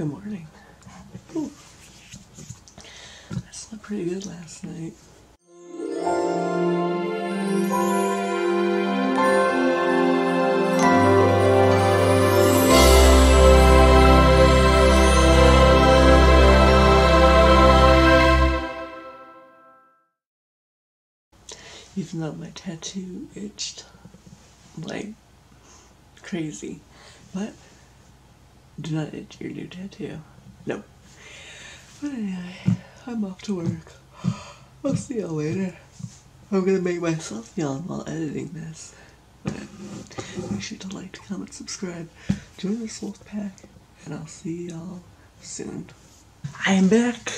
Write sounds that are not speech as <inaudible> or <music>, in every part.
Good morning. Ooh. I slept pretty good last night. Even though my tattoo itched like crazy. But do not itch your new tattoo. No. But anyway, I'm off to work. I'll see y'all later. I'm gonna make myself yawn while editing this. But make sure to like, comment, subscribe, join this wolf pack, and I'll see y'all soon. I am back.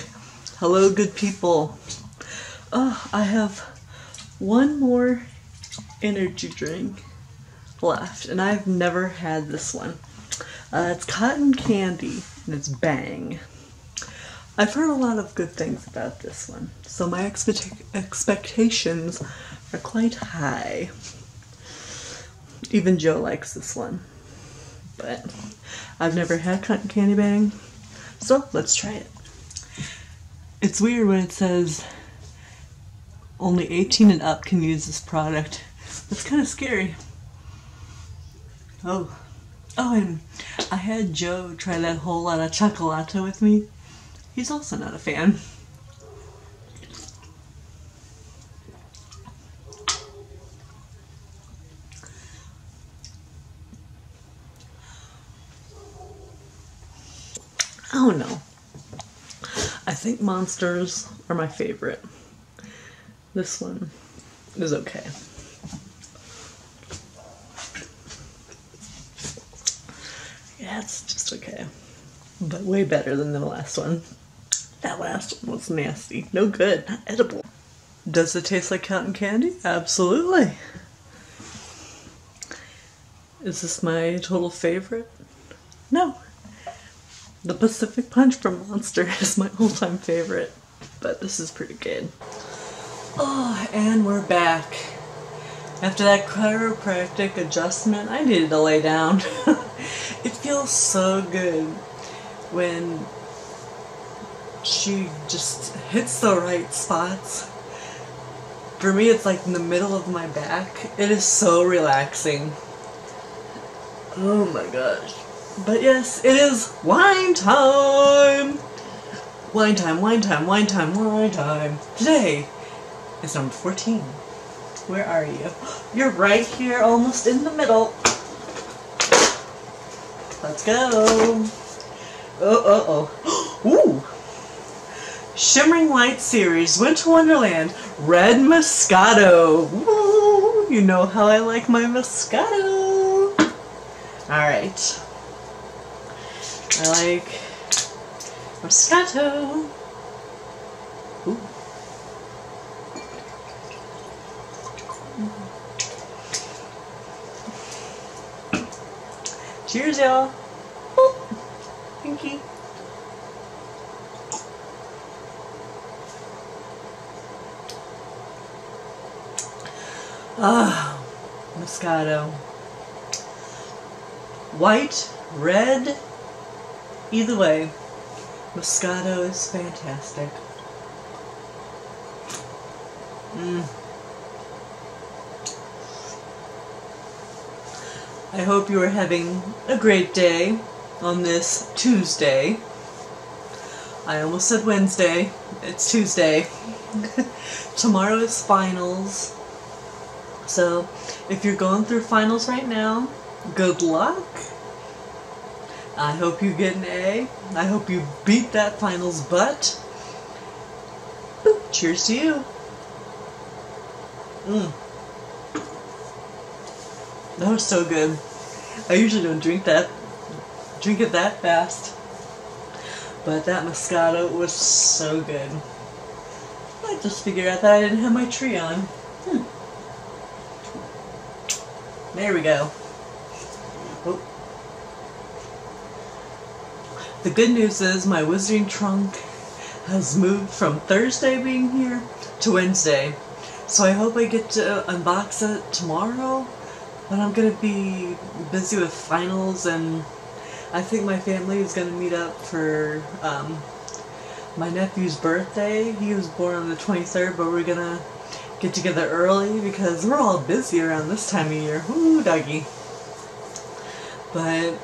Hello, good people. Oh, I have one more energy drink left, and I've never had this one. Uh, it's cotton candy, and it's bang. I've heard a lot of good things about this one, so my expect- expectations are quite high. Even Joe likes this one, but I've never had cotton candy bang, so let's try it. It's weird when it says only 18 and up can use this product. That's kind of scary. Oh, oh, and I had Joe try that whole lot of chocolate with me. He's also not a fan. Don't know. I think monsters are my favorite. This one is okay. It's just okay. But way better than the last one. That last one was nasty. No good. Not edible. Does it taste like cotton candy? Absolutely. Is this my total favorite? No. The Pacific Punch from Monster <laughs> is my all time favorite. But this is pretty good. Oh, and we're back. After that chiropractic adjustment, I needed to lay down. <laughs> it feels so good when she just hits the right spots. For me, it's like in the middle of my back. It is so relaxing. Oh my gosh. But yes, it is wine time! Wine time, wine time, wine time, wine time. Today is number 14. Where are you? <gasps> You're right here, almost in the middle. Let's go. Oh, oh, oh. Ooh! Shimmering Light Series, Winter Wonderland, Red Moscato. Woo! You know how I like my Moscato. Alright. I like Moscato. Ooh. Cheers, y'all. <laughs> Pinky. Ah, Moscato. White, red, either way, Moscato is fantastic. Mm. I hope you are having a great day on this Tuesday. I almost said Wednesday. It's Tuesday. <laughs> Tomorrow is finals. So, if you're going through finals right now, good luck. I hope you get an A. I hope you beat that finals butt. Cheers to you. Mmm. That was so good. I usually don't drink that, drink it that fast. But that Moscato was so good. I just figured out that I didn't have my tree on. Hmm. There we go. Oh. The good news is my wizarding trunk has moved from Thursday being here to Wednesday. So I hope I get to unbox it tomorrow. But I'm gonna be busy with finals and I think my family is gonna meet up for um, my nephew's birthday. He was born on the 23rd, but we're gonna get together early because we're all busy around this time of year. Whoo, doggy. But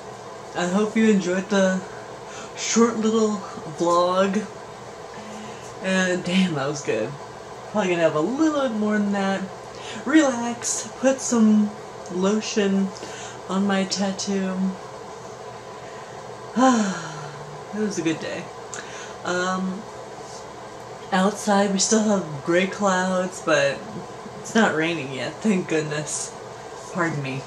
I hope you enjoyed the short little vlog. And damn, that was good. Probably gonna have a little bit more than that. Relax, put some lotion on my tattoo. <sighs> it was a good day. Um, outside we still have gray clouds, but it's not raining yet, thank goodness. Pardon me.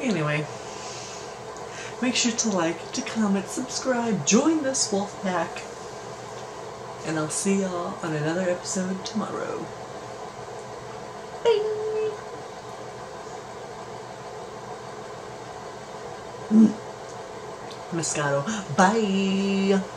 Anyway, make sure to like, to comment, subscribe, join this wolf pack, and I'll see y'all on another episode tomorrow. Moscato. Bye!